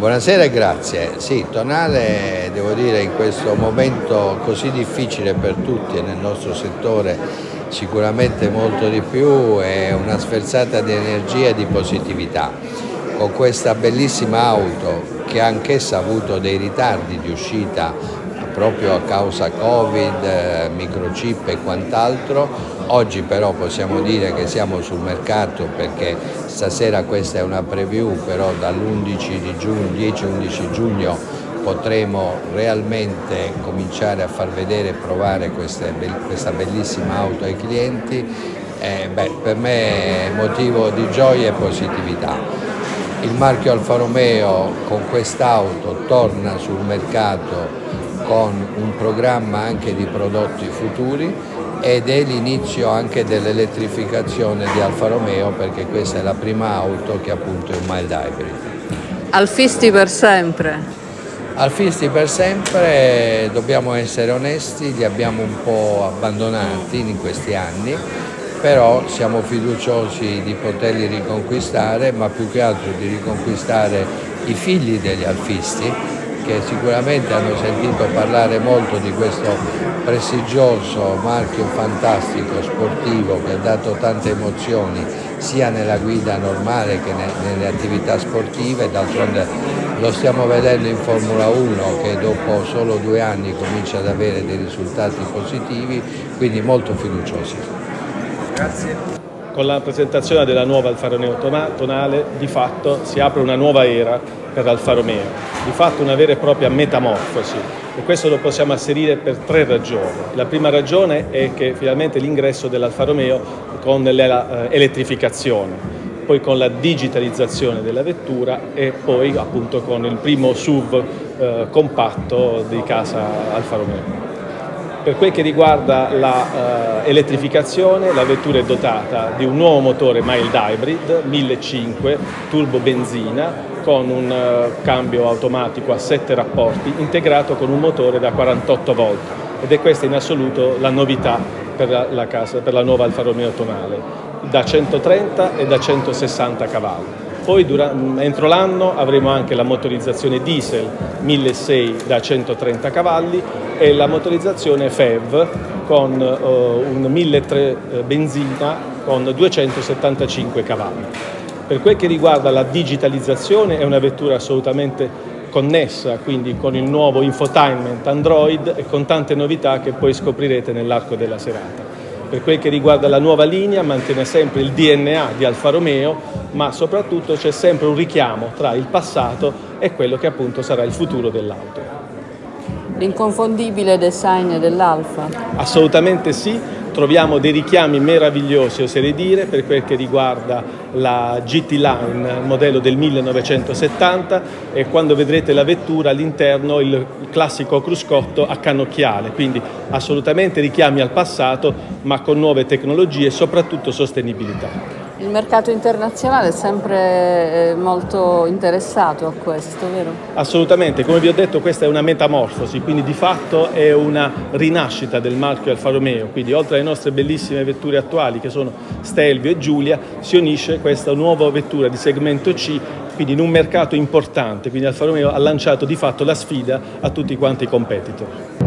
Buonasera e grazie. Sì, Tonale devo dire in questo momento così difficile per tutti e nel nostro settore sicuramente molto di più è una sferzata di energia e di positività. Con questa bellissima auto che anch'essa ha avuto dei ritardi di uscita proprio a causa Covid, eh, microchip e quant'altro. Oggi però possiamo dire che siamo sul mercato perché stasera questa è una preview, però dall'11 di giugno, 10-11 giugno potremo realmente cominciare a far vedere e provare queste, questa bellissima auto ai clienti. Eh, beh, per me è motivo di gioia e positività. Il marchio Alfa Romeo con quest'auto torna sul mercato con un programma anche di prodotti futuri ed è l'inizio anche dell'elettrificazione di Alfa Romeo perché questa è la prima auto che appunto è un mild hybrid. Alfisti per sempre? Alfisti per sempre, dobbiamo essere onesti, li abbiamo un po' abbandonati in questi anni, però siamo fiduciosi di poterli riconquistare, ma più che altro di riconquistare i figli degli alfisti che sicuramente hanno sentito parlare molto di questo prestigioso marchio fantastico sportivo che ha dato tante emozioni sia nella guida normale che nelle attività sportive, d'altronde lo stiamo vedendo in Formula 1 che dopo solo due anni comincia ad avere dei risultati positivi, quindi molto fiduciosi. Grazie. Con la presentazione della nuova Alfa Romeo tonale di fatto si apre una nuova era per Alfa Romeo di fatto una vera e propria metamorfosi e questo lo possiamo asserire per tre ragioni. La prima ragione è che finalmente l'ingresso dell'Alfa Romeo con l'elettrificazione, poi con la digitalizzazizione della vettura e poi appunto con il primo SUV eh, compatto di casa Alfa Romeo. Per quel che riguarda l'elettrificazione, uh, la vettura è dotata di un nuovo motore mild hybrid 1500 turbo benzina con un uh, cambio automatico a 7 rapporti integrato con un motore da 48 volt ed è questa in assoluto la novità per la, la, casa, per la nuova Alfa Romeo Tonale, da 130 e da 160 cavalli. Poi entro l'anno avremo anche la motorizzazione diesel 1600 da 130 cavalli e la motorizzazione FEV con uh, un 1300 eh, benzina con 275 cavalli. Per quel che riguarda la digitalizzazione è una vettura assolutamente connessa, quindi con il nuovo infotainment Android e con tante novità che poi scoprirete nell'arco della serata. Per quel che riguarda la nuova linea mantiene sempre il DNA di Alfa Romeo, ma soprattutto c'è sempre un richiamo tra il passato e quello che appunto sarà il futuro dell'auto. L'inconfondibile design dell'Alfa? Assolutamente sì, troviamo dei richiami meravigliosi, oserei dire, per quel che riguarda la GT Line, modello del 1970 e quando vedrete la vettura all'interno il classico cruscotto a cannocchiale, quindi assolutamente richiami al passato ma con nuove tecnologie e soprattutto sostenibilità. Il mercato internazionale è sempre eh, molto interessato a questo, vero? Assolutamente, come vi ho detto questa è una metamorfosi, quindi di fatto è una rinascita del marchio Alfa Romeo, quindi oltre alle nostre bellissime vetture attuali che sono Stelvio e Giulia, si unisce questa nuova vettura di segmento C, quindi in un mercato importante, quindi Alfa Romeo ha lanciato di fatto la sfida a tutti quanti i competitor.